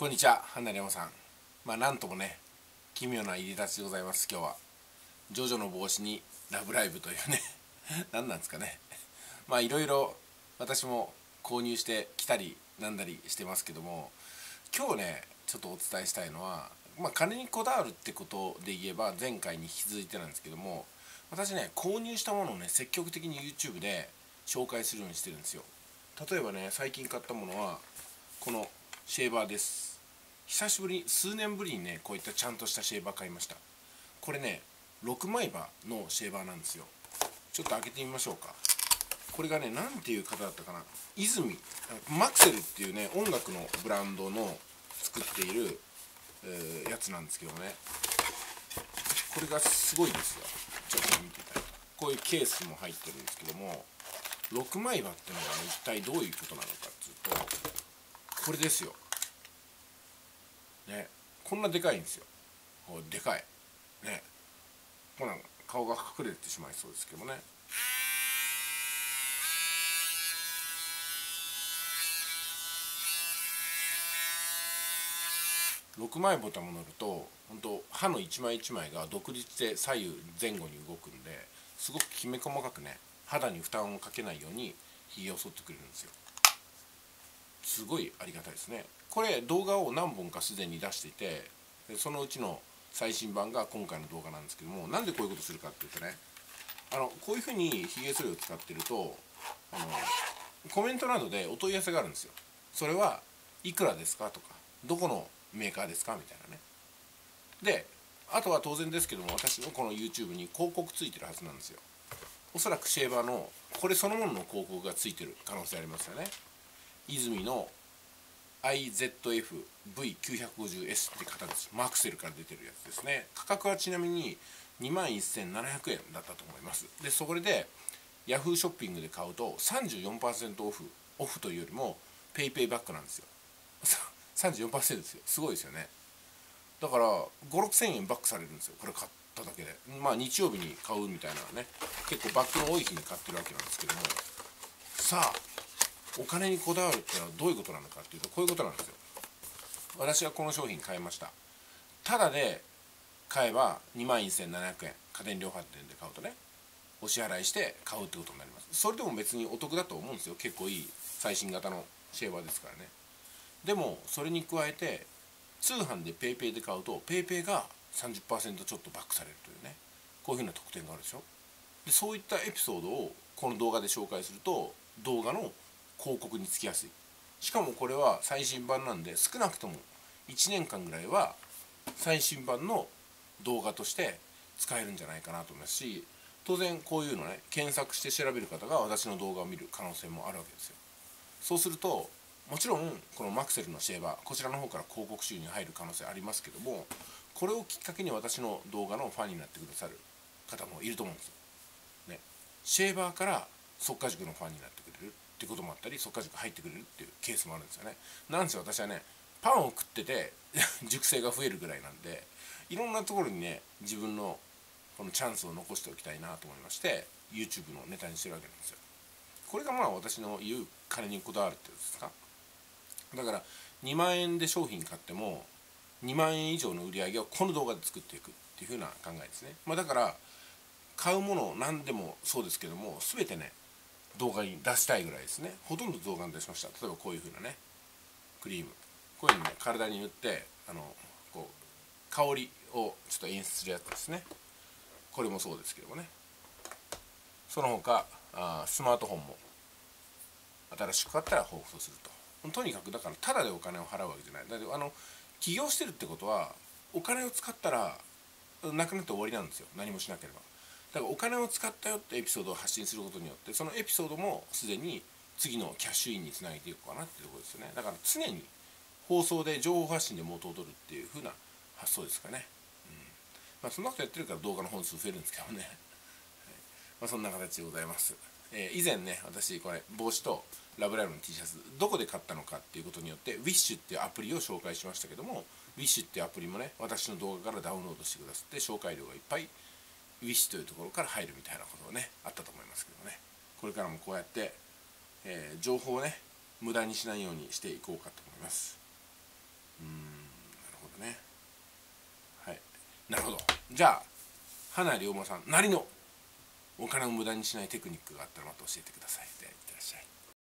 こんにちは、花山さん。まあ、なんともね、奇妙な入り立ちでございます、今日は。ジョジョの帽子にラブライブというね、何なんですかね。まあ、いろいろ私も購入してきたりなんだりしてますけども、今日ね、ちょっとお伝えしたいのは、まあ、金にこだわるってことで言えば、前回に引き続いてなんですけども、私ね、購入したものをね、積極的に YouTube で紹介するようにしてるんですよ。例えばね、最近買ったものは、このシェーバーです久しぶり数年ぶりにねこういったちゃんとしたシェーバー買いました。これね6枚刃のシェーバーなんですよ。ちょっと開けてみましょうか。これがね何ていう方だったかな。泉マクセルっていうね音楽のブランドの作っている、えー、やつなんですけどね。これがすごいですよ。ちょっと見てただこういうケースも入ってるんですけども6枚刃ってのが、ね、一体どういうことなのかっていうとこれですよ。ねこんなでかいんですよ。でかい。ね。ほら顔が隠れてしまいそうですけどね。6枚ボタンも乗ると本当刃の一枚一枚が独立で左右前後に動くんですごくきめ細かくね肌に負担をかけないようにひげを剃ってくれるんですよ。すごいありがたいですね。これ動画を何本かすでに出していてそのうちの最新版が今回の動画なんですけどもなんでこういうことするかっていうとねあのこういうふうにヒゲ剃りを使ってるとあのコメントなどでお問い合わせがあるんですよ。それはいくらですかとかどこのメーカーですかみたいなね。であとは当然ですけども私のこの YouTube に広告ついてるはずなんですよ。おそらくシェーバーのこれそのものの広告がついてる可能性ありますよね。泉の IZF-V950S って型です。マクセルから出てるやつですね。価格はちなみに2万1700円だったと思います。でそれで Yahoo ショッピングで買うと34%オフオフというよりも PayPay バックなんですよ。34%ですよ。すごいですよね。だから56000円バックされるんですよ。これ買っただけで。まあ日曜日に買うみたいなね結構バックの多い日に買ってるわけなんですけども。さあお金にこだわるっていうのはどういうことなのかっていうとこういうことなんですよ。私はこの商品買いました。ただで買えば2万1700円。家電量販店で買うとねお支払いして買うってことになります。それでも別にお得だと思うんですよ。結構いい最新型のシェーバーですからね。でもそれに加えて通販で PayPay で買うと PayPay が30%ちょっとバックされるというね。こういうふうな特典があるでしょ。でそういったエピソードをこの動画で紹介すると動画の広告につきやすい。しかもこれは最新版なんで少なくとも1年間ぐらいは最新版の動画として使えるんじゃないかなと思いますし当然こういうのね検索して調べる方が私の動画を見る可能性もあるわけですよ。そうするともちろんこのマクセルのシェーバーこちらの方から広告収入に入る可能性ありますけどもこれをきっかけに私の動画のファンになってくださる方もいると思うんですよ、ね、シェーバーから速稼塾のファンになってくれる。ってこともあったり速稼塾入ってくれるっていうケースもあるんですよね。なんせ私はねパンを食ってて 熟成が増えるぐらいなんでいろんなところにね自分のこのチャンスを残しておきたいなと思いまして YouTube のネタにしてるわけなんですよ。これがまあ私の言う金にこだわるってやつですか？だから2万円で商品買っても2万円以上の売り上げをこの動画で作っていくっていう風な考えですね、まあ、だから買うもの何でもそうですけども全てね動画に出したいぐらいですね。ほとんど動画に出しました。例えばこういう風なねクリーム。こういうのね体に塗ってあのこう香りをちょっと演出するやつですね。これもそうですけどもね。その他あスマートフォンも新しく買ったら放送すると。とにかくだからただでお金を払うわけじゃない。だってあの起業してるってことはお金を使ったらなくなって終わりなんですよ。何もしなければ。だからお金を使ったよってエピソードを発信することによってそのエピソードもすでに次のキャッシュインにつなげていくかなっていうところですよね。だから常に放送で情報発信で元を取るっていう風な発想ですかね、うん。まあ、そんなことやってるから動画の本数増えるんですけどね、は いまあ、そんな形でございます、えー、以前ね私これ帽子とラブライブの T シャツどこで買ったのかっていうことによって Wish っていうアプリを紹介しましたけども Wish っていうアプリもね私の動画からダウンロードしてくださって紹介料がいっぱいウィッシュというところから入るみたいなことをねあったと思いますけどね。これからもこうやって、えー、情報をね無駄にしないようにしていこうかと思います。うんなるほどね。はい。なるほど。じゃあ花龍馬さんなりのお金を無駄にしないテクニックがあったらまた教えてくださいでいってらっしゃい。